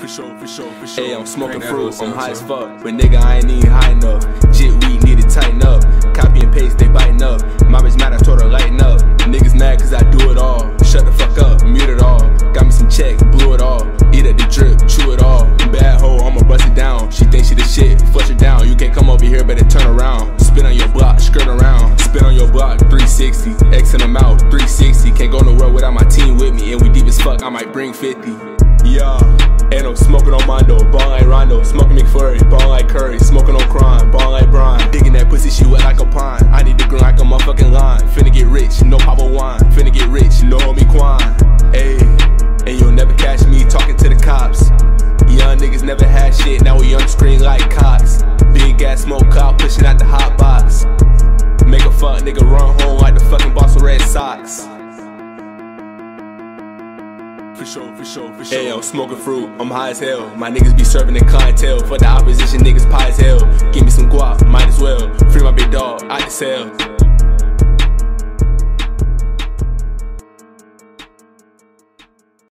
For sure, for sure, for sure. Hey, I'm smoking fruit, I'm high as fuck. But nigga, I ain't even high enough. Jit weed need to tighten up. Copy and paste, they biting up. My bitch mad, I told her lighten up. Niggas mad cause I do it all. Shut the fuck up, mute it all. Got me some check, blew it all. Eat at the drip, chew it all. Bad hoe, I'ma bust it down. She thinks she the shit, flush it down. You can't come over here, better turn around. Spin on your block, skirt around. Spin on your block, 360. X in the mouth, 360. Can't go nowhere without my team with me. And we deep as fuck, I might bring 50. Yeah. Ball like Curry, smoking on crime, ball like Brian. Digging that pussy, she wet like a pine. I need to grind like a motherfucking line. Finna get rich, no pop papa wine. Finna get rich, no homie Quan. Ayy, and you'll never catch me talking to the cops. Young niggas never had shit, now we on the screen like cops. Big ass smoke cop pushing out the hot box. Make a fuck nigga run home like the fucking boss of Red Sox. For sure, for sure, for sure. Hey, I'm smoking fruit, I'm high as hell. My niggas be serving the clientele. For the opposition, niggas pie as hell. Give me some guap, might as well. Free my big dog, I can sell.